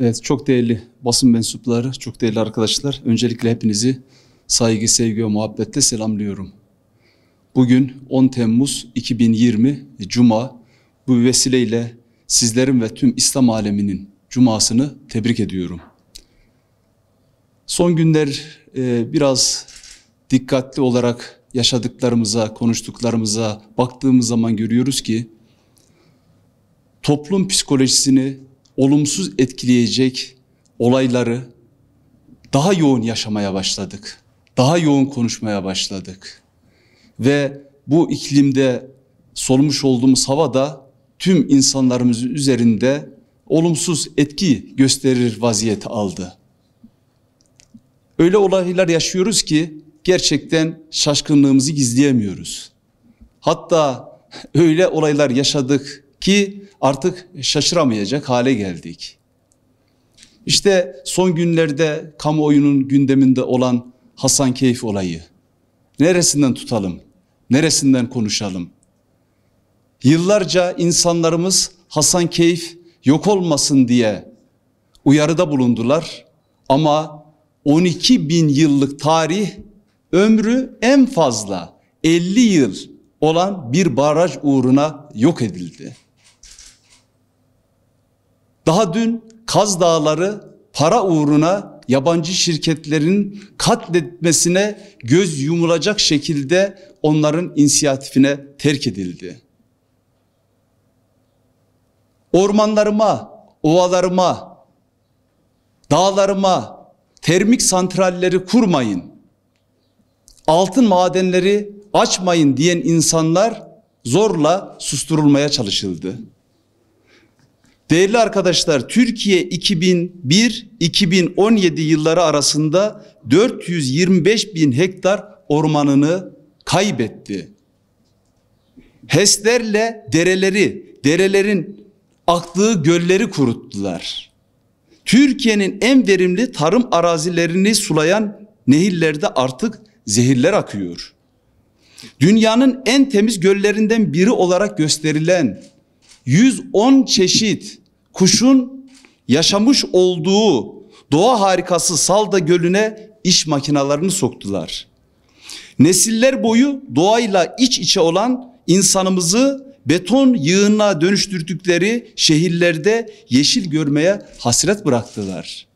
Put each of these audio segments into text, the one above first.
Evet çok değerli basın mensupları, çok değerli arkadaşlar. Öncelikle hepinizi saygı, sevgi ve muhabbetle selamlıyorum. Bugün 10 Temmuz 2020 Cuma. Bu vesileyle sizlerin ve tüm İslam aleminin Cumasını tebrik ediyorum. Son günler e, biraz dikkatli olarak yaşadıklarımıza, konuştuklarımıza baktığımız zaman görüyoruz ki toplum psikolojisini olumsuz etkileyecek olayları daha yoğun yaşamaya başladık. Daha yoğun konuşmaya başladık. Ve bu iklimde solmuş olduğumuz hava da tüm insanlarımızın üzerinde olumsuz etki gösterir vaziyeti aldı. Öyle olaylar yaşıyoruz ki gerçekten şaşkınlığımızı gizleyemiyoruz. Hatta öyle olaylar yaşadık ki artık şaşıramayacak hale geldik. İşte son günlerde kamuoyunun gündeminde olan Hasan Keyif olayı. Neresinden tutalım? Neresinden konuşalım? Yıllarca insanlarımız Hasan Keyif yok olmasın diye uyarıda bulundular. Ama 12 bin yıllık tarih ömrü en fazla 50 yıl olan bir baraj uğruna yok edildi. Daha dün Kaz Dağları para uğruna yabancı şirketlerin katletmesine göz yumulacak şekilde onların inisiyatifine terk edildi. Ormanlarıma, ovalarıma, dağlarıma termik santralleri kurmayın. Altın madenleri açmayın diyen insanlar zorla susturulmaya çalışıldı. Değerli arkadaşlar Türkiye 2001-2017 yılları arasında 425 bin hektar ormanını kaybetti. HES'lerle dereleri, derelerin aktığı gölleri kuruttular. Türkiye'nin en verimli tarım arazilerini sulayan nehirlerde artık zehirler akıyor. Dünyanın en temiz göllerinden biri olarak gösterilen 110 çeşit kuşun yaşamış olduğu doğa harikası Salda Gölü'ne iş makinalarını soktular. Nesiller boyu doğayla iç içe olan insanımızı beton yığınına dönüştürdükleri şehirlerde yeşil görmeye hasret bıraktılar.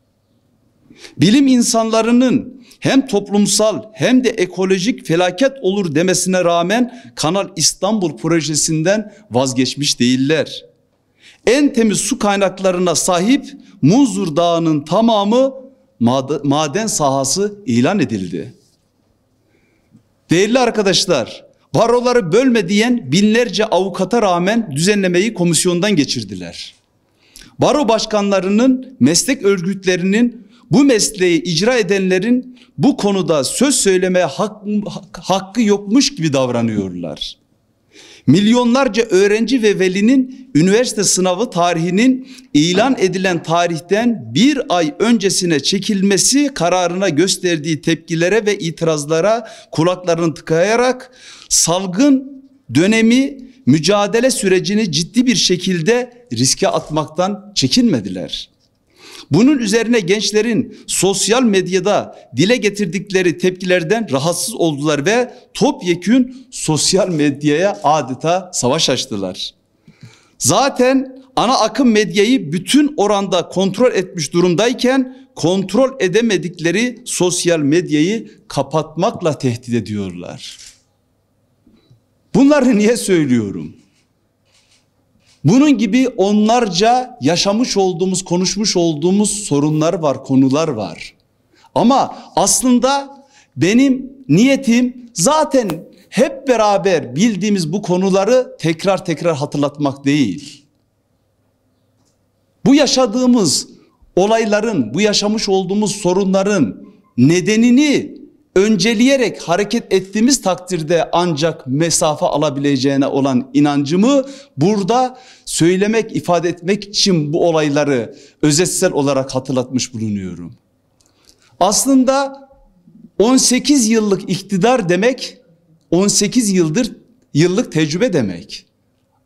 Bilim insanlarının hem toplumsal hem de ekolojik felaket olur demesine rağmen Kanal İstanbul projesinden vazgeçmiş değiller. En temiz su kaynaklarına sahip Munzur Dağı'nın tamamı maden sahası ilan edildi. Değerli arkadaşlar, baroları bölme diyen binlerce avukata rağmen düzenlemeyi komisyondan geçirdiler. Baro başkanlarının, meslek örgütlerinin bu mesleği icra edenlerin bu konuda söz söylemeye hak, hakkı yokmuş gibi davranıyorlar. Milyonlarca öğrenci ve velinin üniversite sınavı tarihinin ilan edilen tarihten bir ay öncesine çekilmesi kararına gösterdiği tepkilere ve itirazlara kulaklarını tıkayarak salgın dönemi mücadele sürecini ciddi bir şekilde riske atmaktan çekinmediler. Bunun üzerine gençlerin sosyal medyada dile getirdikleri tepkilerden rahatsız oldular ve topyekün sosyal medyaya adeta savaş açtılar. Zaten ana akım medyayı bütün oranda kontrol etmiş durumdayken kontrol edemedikleri sosyal medyayı kapatmakla tehdit ediyorlar. Bunları niye söylüyorum? Bunun gibi onlarca yaşamış olduğumuz, konuşmuş olduğumuz sorunlar var, konular var. Ama aslında benim niyetim zaten hep beraber bildiğimiz bu konuları tekrar tekrar hatırlatmak değil. Bu yaşadığımız olayların, bu yaşamış olduğumuz sorunların nedenini önceleyerek hareket ettiğimiz takdirde ancak mesafe alabileceğine olan inancımı burada söylemek, ifade etmek için bu olayları özetsel olarak hatırlatmış bulunuyorum. Aslında 18 yıllık iktidar demek 18 yıldır yıllık tecrübe demek.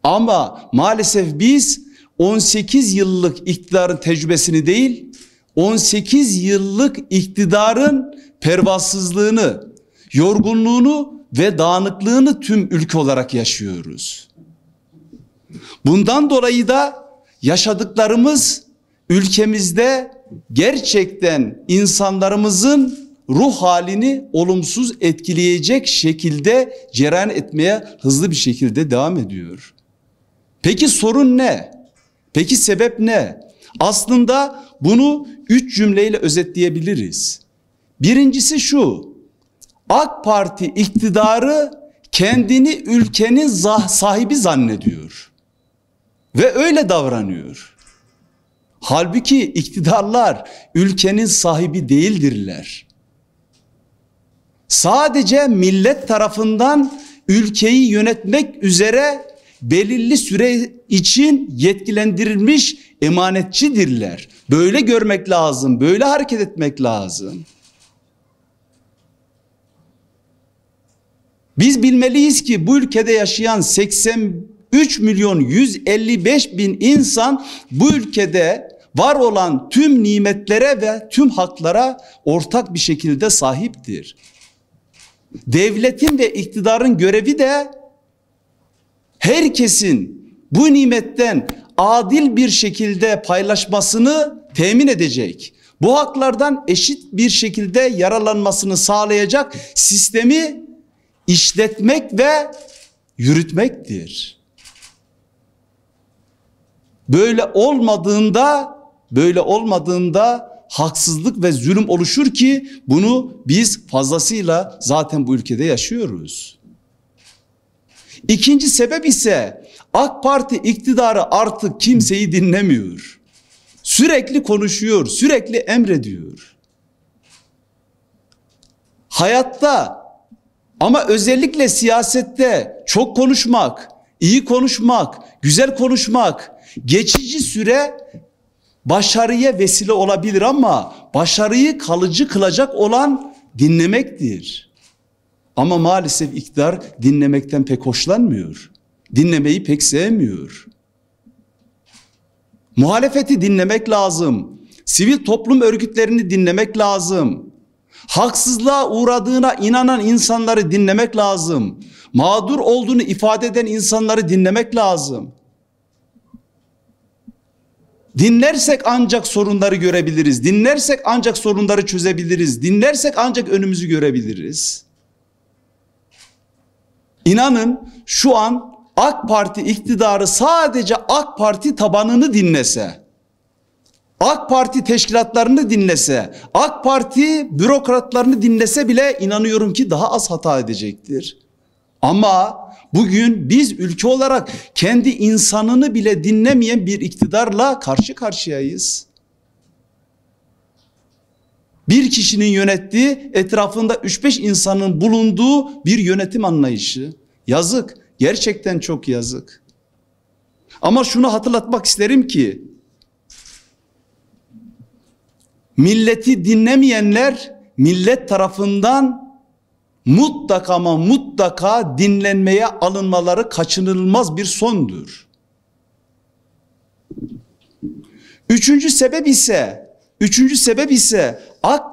Ama maalesef biz 18 yıllık iktidarın tecrübesini değil, 18 yıllık iktidarın pervasızlığını, yorgunluğunu ve dağınıklığını tüm ülke olarak yaşıyoruz. Bundan dolayı da yaşadıklarımız ülkemizde gerçekten insanlarımızın ruh halini olumsuz etkileyecek şekilde cereyan etmeye hızlı bir şekilde devam ediyor. Peki sorun ne? Peki sebep ne? Aslında bunu üç cümleyle özetleyebiliriz. Birincisi şu. AK Parti iktidarı kendini ülkenin sahibi zannediyor. Ve öyle davranıyor. Halbuki iktidarlar ülkenin sahibi değildirler. Sadece millet tarafından ülkeyi yönetmek üzere belirli süre için yetkilendirilmiş emanetçidirler. Böyle görmek lazım, böyle hareket etmek lazım. Biz bilmeliyiz ki bu ülkede yaşayan 83 milyon 155 bin insan bu ülkede var olan tüm nimetlere ve tüm haklara ortak bir şekilde sahiptir. Devletin ve iktidarın görevi de herkesin bu nimetten adil bir şekilde paylaşmasını temin edecek. Bu haklardan eşit bir şekilde yaralanmasını sağlayacak sistemi işletmek ve yürütmektir. Böyle olmadığında böyle olmadığında haksızlık ve zulüm oluşur ki bunu biz fazlasıyla zaten bu ülkede yaşıyoruz. İkinci sebep ise AK Parti iktidarı artık kimseyi dinlemiyor. Sürekli konuşuyor, sürekli emrediyor. Hayatta ama özellikle siyasette çok konuşmak, iyi konuşmak, güzel konuşmak geçici süre başarıya vesile olabilir ama başarıyı kalıcı kılacak olan dinlemektir. Ama maalesef iktidar dinlemekten pek hoşlanmıyor. Dinlemeyi pek sevmiyor. Muhalefeti dinlemek lazım. Sivil toplum örgütlerini dinlemek lazım. Haksızlığa uğradığına inanan insanları dinlemek lazım. Mağdur olduğunu ifade eden insanları dinlemek lazım. Dinlersek ancak sorunları görebiliriz. Dinlersek ancak sorunları çözebiliriz. Dinlersek ancak önümüzü görebiliriz. İnanın şu an AK Parti iktidarı sadece AK Parti tabanını dinlese, AK Parti teşkilatlarını dinlese, AK Parti bürokratlarını dinlese bile inanıyorum ki daha az hata edecektir. Ama bugün biz ülke olarak kendi insanını bile dinlemeyen bir iktidarla karşı karşıyayız. Bir kişinin yönettiği etrafında 3-5 insanın bulunduğu bir yönetim anlayışı. Yazık, gerçekten çok yazık. Ama şunu hatırlatmak isterim ki milleti dinlemeyenler millet tarafından mutlaka ama mutlaka dinlenmeye alınmaları kaçınılmaz bir sondur. Üçüncü sebep ise üçüncü sebep ise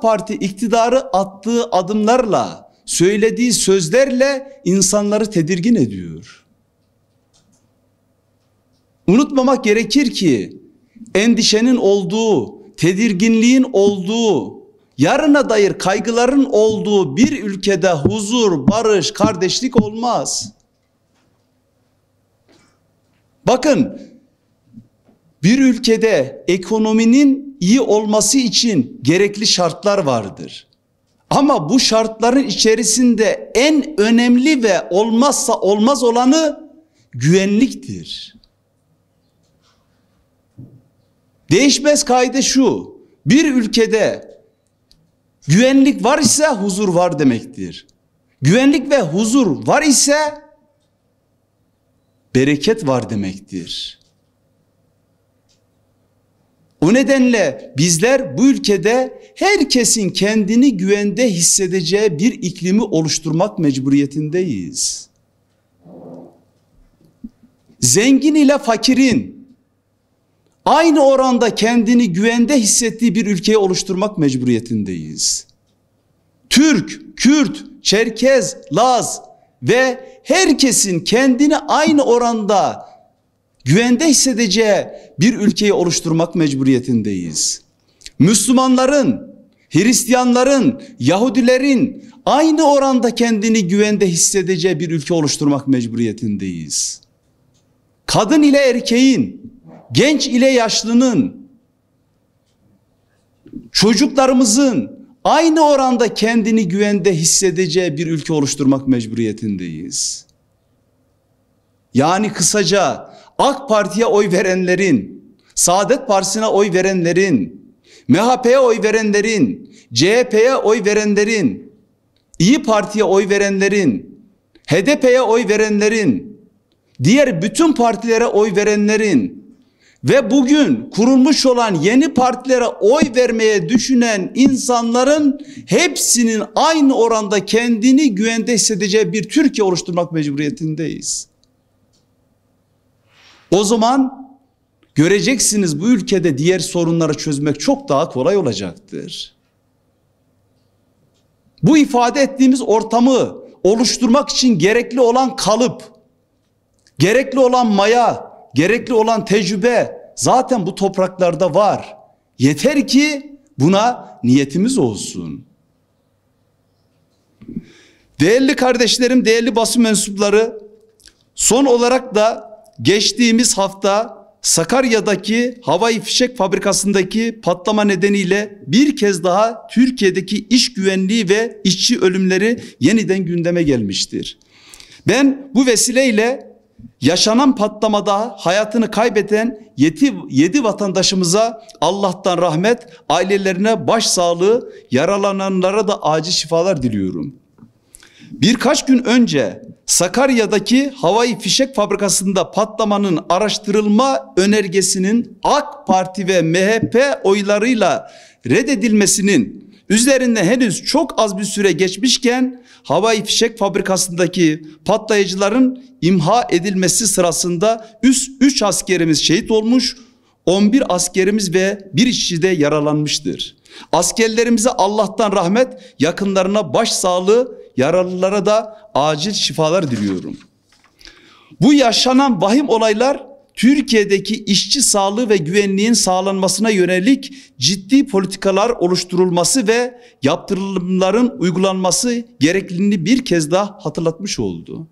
Parti iktidarı attığı adımlarla söylediği sözlerle insanları tedirgin ediyor. Unutmamak gerekir ki endişenin olduğu, tedirginliğin olduğu, yarına dair kaygıların olduğu bir ülkede huzur, barış, kardeşlik olmaz. Bakın bir ülkede ekonominin iyi olması için gerekli şartlar vardır. Ama bu şartların içerisinde en önemli ve olmazsa olmaz olanı güvenliktir. Değişmez kaide şu. Bir ülkede güvenlik var ise huzur var demektir. Güvenlik ve huzur var ise bereket var demektir. O nedenle bizler bu ülkede herkesin kendini güvende hissedeceği bir iklimi oluşturmak mecburiyetindeyiz. Zengin ile fakirin, aynı oranda kendini güvende hissettiği bir ülkeyi oluşturmak mecburiyetindeyiz. Türk, Kürt, Çerkez, Laz ve herkesin kendini aynı oranda güvende hissedeceği bir ülkeyi oluşturmak mecburiyetindeyiz. Müslümanların, Hristiyanların, Yahudilerin aynı oranda kendini güvende hissedeceği bir ülke oluşturmak mecburiyetindeyiz. Kadın ile erkeğin, genç ile yaşlının, çocuklarımızın aynı oranda kendini güvende hissedeceği bir ülke oluşturmak mecburiyetindeyiz. Yani kısaca AK Parti'ye oy verenlerin, Saadet Partisi'ne oy verenlerin, MHP'ye oy verenlerin, CHP'ye oy verenlerin, İyi Parti'ye oy verenlerin, HDP'ye oy verenlerin, diğer bütün partilere oy verenlerin ve bugün kurulmuş olan yeni partilere oy vermeye düşünen insanların hepsinin aynı oranda kendini güvende hissedeceği bir Türkiye oluşturmak mecburiyetindeyiz. O zaman göreceksiniz bu ülkede diğer sorunları çözmek çok daha kolay olacaktır. Bu ifade ettiğimiz ortamı oluşturmak için gerekli olan kalıp, gerekli olan maya, gerekli olan tecrübe zaten bu topraklarda var. Yeter ki buna niyetimiz olsun. Değerli kardeşlerim, değerli basın mensupları, son olarak da geçtiğimiz hafta Sakarya'daki havai fişek fabrikasındaki patlama nedeniyle bir kez daha Türkiye'deki iş güvenliği ve işçi ölümleri yeniden gündeme gelmiştir. Ben bu vesileyle yaşanan patlamada hayatını kaybeden yedi, yedi vatandaşımıza Allah'tan rahmet, ailelerine başsağlığı, yaralananlara da acil şifalar diliyorum. Birkaç gün önce Sakarya'daki havai fişek fabrikasında patlamanın araştırılma önergesinin AK Parti ve MHP oylarıyla reddedilmesinin üzerinde henüz çok az bir süre geçmişken havai fişek fabrikasındaki patlayıcıların imha edilmesi sırasında üst 3 askerimiz şehit olmuş, 11 askerimiz ve bir işçi de yaralanmıştır. Askerlerimize Allah'tan rahmet, yakınlarına başsağlığı, yaralılara da acil şifalar diliyorum. Bu yaşanan vahim olaylar Türkiye'deki işçi sağlığı ve güvenliğin sağlanmasına yönelik ciddi politikalar oluşturulması ve yaptırımların uygulanması gerekliliğini bir kez daha hatırlatmış oldu.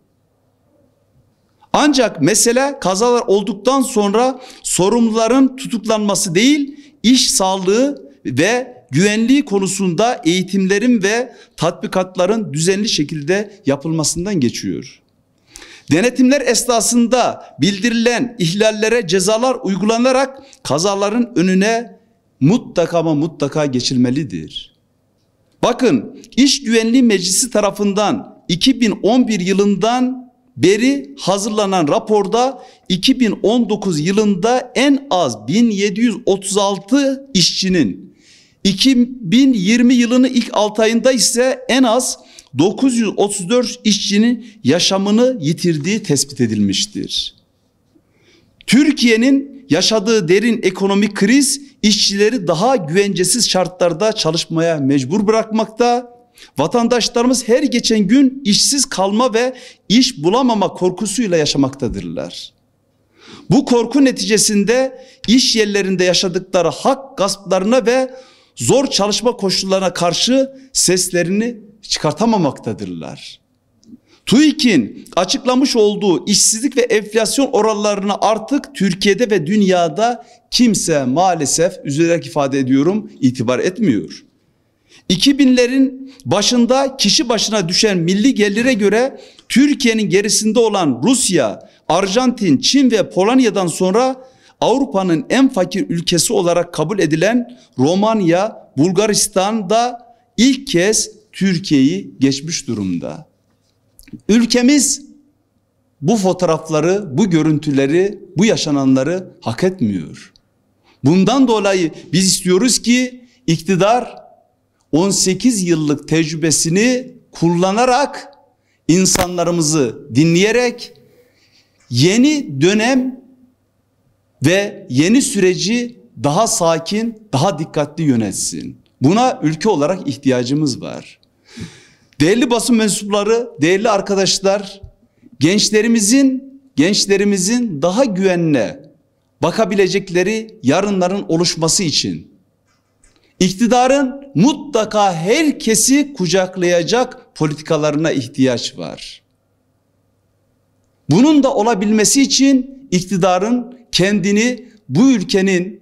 Ancak mesele kazalar olduktan sonra sorumluların tutuklanması değil, iş sağlığı ve güvenliği konusunda eğitimlerin ve tatbikatların düzenli şekilde yapılmasından geçiyor. Denetimler esnasında bildirilen ihlallere cezalar uygulanarak kazaların önüne mutlaka ama mutlaka geçilmelidir. Bakın İş Güvenliği Meclisi tarafından 2011 yılından beri hazırlanan raporda 2019 yılında en az 1736 işçinin 2020 yılının ilk 6 ayında ise en az 934 işçinin yaşamını yitirdiği tespit edilmiştir. Türkiye'nin yaşadığı derin ekonomik kriz işçileri daha güvencesiz şartlarda çalışmaya mecbur bırakmakta. Vatandaşlarımız her geçen gün işsiz kalma ve iş bulamama korkusuyla yaşamaktadırlar. Bu korku neticesinde iş yerlerinde yaşadıkları hak gasplarına ve zor çalışma koşullarına karşı seslerini çıkartamamaktadırlar. TÜİK'in açıklamış olduğu işsizlik ve enflasyon oranlarını artık Türkiye'de ve dünyada kimse maalesef üzülerek ifade ediyorum itibar etmiyor. 2000'lerin başında kişi başına düşen milli gelire göre Türkiye'nin gerisinde olan Rusya, Arjantin, Çin ve Polonya'dan sonra Avrupa'nın en fakir ülkesi olarak kabul edilen Romanya, Bulgaristan'da ilk kez Türkiye'yi geçmiş durumda. Ülkemiz bu fotoğrafları, bu görüntüleri, bu yaşananları hak etmiyor. Bundan dolayı biz istiyoruz ki iktidar 18 yıllık tecrübesini kullanarak insanlarımızı dinleyerek yeni dönem ve yeni süreci daha sakin, daha dikkatli yönetsin. Buna ülke olarak ihtiyacımız var. Değerli basın mensupları, değerli arkadaşlar, gençlerimizin gençlerimizin daha güvenle bakabilecekleri yarınların oluşması için iktidarın mutlaka herkesi kucaklayacak politikalarına ihtiyaç var. Bunun da olabilmesi için iktidarın kendini bu ülkenin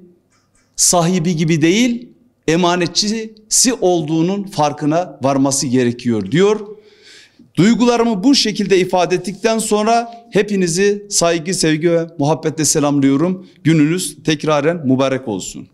sahibi gibi değil, emanetçisi olduğunun farkına varması gerekiyor diyor. Duygularımı bu şekilde ifade ettikten sonra hepinizi saygı, sevgi ve muhabbetle selamlıyorum. Gününüz tekraren mübarek olsun.